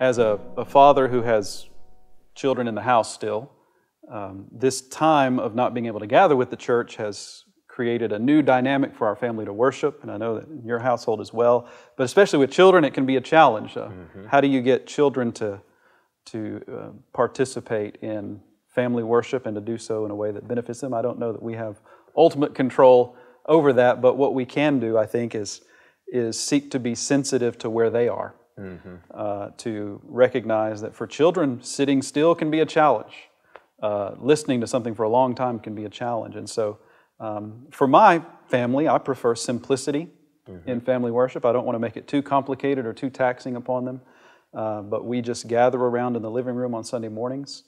as a, a father who has children in the house still, um, this time of not being able to gather with the church has created a new dynamic for our family to worship, and I know that in your household as well. But especially with children, it can be a challenge. Uh, mm-hmm. How do you get children to to uh, participate in family worship and to do so in a way that benefits them? I don't know that we have ultimate control over that, but what we can do, I think, is is seek to be sensitive to where they are. Mm-hmm. Uh, to recognize that for children, sitting still can be a challenge. Uh, listening to something for a long time can be a challenge. And so, um, for my family, I prefer simplicity mm-hmm. in family worship. I don't want to make it too complicated or too taxing upon them. Uh, but we just gather around in the living room on Sunday mornings.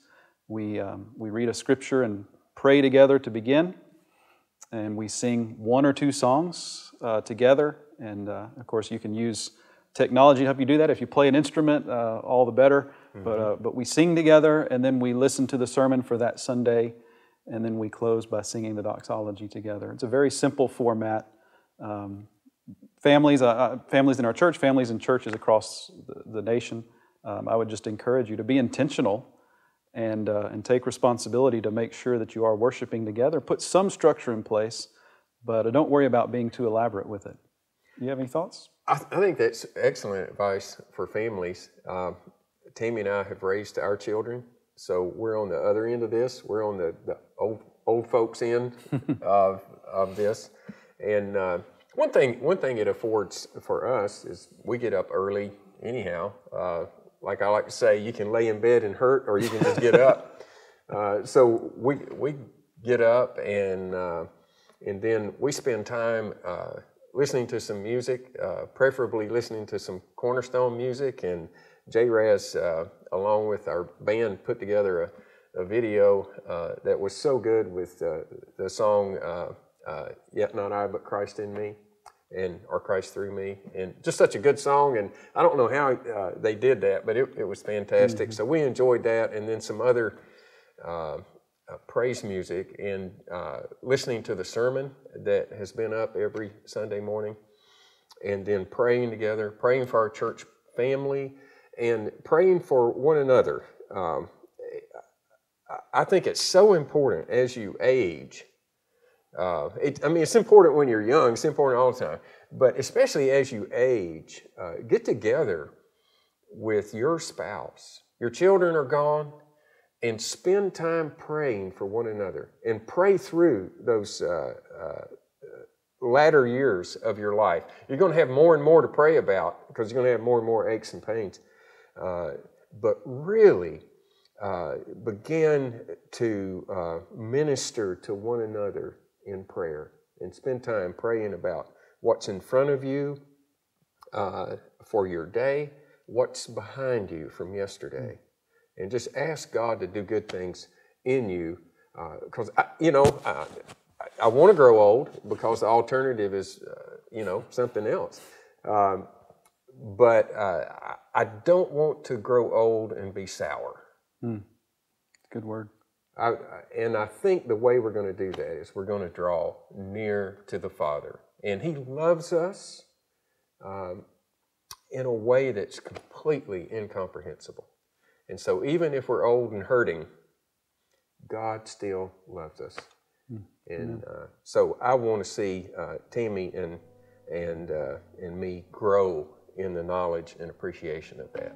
We, um, we read a scripture and pray together to begin. And we sing one or two songs uh, together. And uh, of course, you can use technology to help you do that. If you play an instrument, uh, all the better. Mm-hmm. But, uh, but we sing together and then we listen to the sermon for that Sunday and then we close by singing the doxology together. It's a very simple format. Um, families, uh, uh, families in our church, families in churches across the, the nation, um, I would just encourage you to be intentional and, uh, and take responsibility to make sure that you are worshiping together. Put some structure in place, but don't worry about being too elaborate with it. You have any thoughts? I, th- I think that's excellent advice for families. Uh, Tammy and I have raised our children, so we're on the other end of this. We're on the, the old old folks end of of this, and uh, one thing one thing it affords for us is we get up early anyhow. Uh, like I like to say, you can lay in bed and hurt, or you can just get up. Uh, so we we get up and uh, and then we spend time uh, listening to some music, uh, preferably listening to some Cornerstone music and J Raz, uh, along with our band, put together a, a video uh, that was so good with uh, the song uh, uh, "Yet Not I, But Christ in Me," and or Christ through me, and just such a good song. And I don't know how uh, they did that, but it, it was fantastic. Mm-hmm. So we enjoyed that, and then some other. praise music and listening to the sermon that has been up every Sunday morning, and then praying together, praying for our church family, and praying for one another. Um, I think it's so important as you age. Uh, it, I mean, it's important when you're young, it's important all the time, but especially as you age, uh, get together with your spouse. Your children are gone, and spend time praying for one another and pray through those uh, uh latter years of your life. You're going to have more and more to pray about because you're going to have more and more aches and pains. Uh, but really uh, begin to uh, minister to one another in prayer and spend time praying about what's in front of you uh, for your day, what's behind you from yesterday, and just ask God to do good things in you. Because, you know, I, I want to grow old because the alternative is, uh, you know, something else. Um, but uh, I don't want to grow old and be sour. Mm. Good word. I, and I think the way we're going to do that is we're going to draw near to the Father. And He loves us um, in a way that's completely incomprehensible. And so, even if we're old and hurting, God still loves us. Mm. And uh, so, I want to see uh, Tammy and and uh, and me grow in the knowledge and appreciation of that.